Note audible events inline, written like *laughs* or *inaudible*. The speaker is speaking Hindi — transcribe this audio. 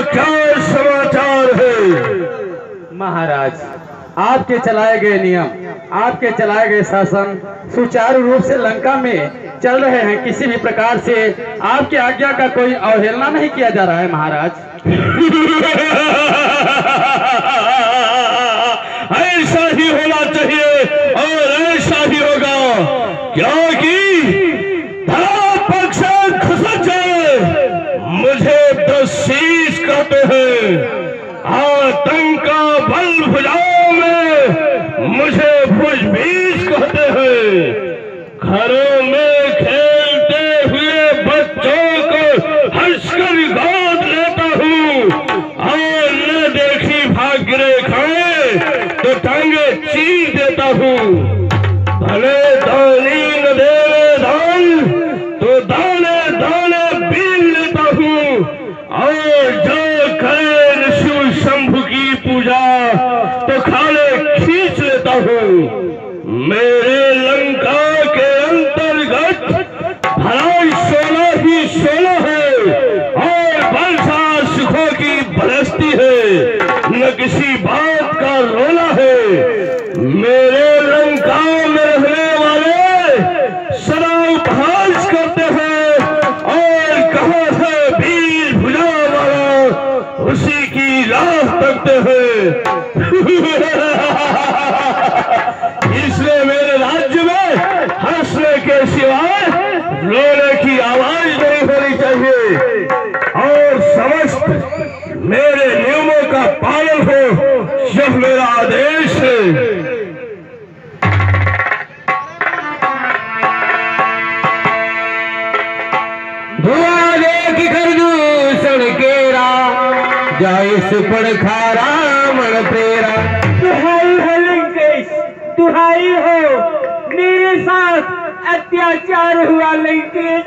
क्या समाचार है। महाराज आपके चलाए गए नियम आपके चलाए गए शासन सुचारू रूप से लंका में चल रहे हैं। किसी भी प्रकार से आपकी आज्ञा का कोई अवहेलना नहीं किया जा रहा है महाराज। *laughs* ऐसा ही होना चाहिए और ऐसा ही होगा। क्योंकि कहते हैं। आतंक का बल भुजाओं में मुझे भुज कहते हैं। घरों में खेलते हुए बच्चों को हंसकर गोद लेता हूँ। और न देखी भाग्य रेखाएँ तो टांगे चीर देता हूँ भले दानी न देवे दान तो दाने दाने बीन लेता हूँ और जो करे शिव शंभु की पूजा तो खाले खींच लेता हूँ मेरे लंका के अंतर्गत भलाई सोना ही सोना है और बरसा सुखों की बरसती है। न किसी बात का रोना है। मेरे लंका में रहने वाले सदा उपहास करते हैं और कहा है वीर भुजा वाला उसी की राह तकते हैं। *laughs* सिवाय रोने की आवाज़ नहीं होनी चाहिए। और समस्त मेरे नियमों का पालन हो, यह मेरा आदेश है। जाए सुपड़ खारा मन तेरा। दुहाई है दुहाई हो। साथ अत्याचार हुआ लेकिन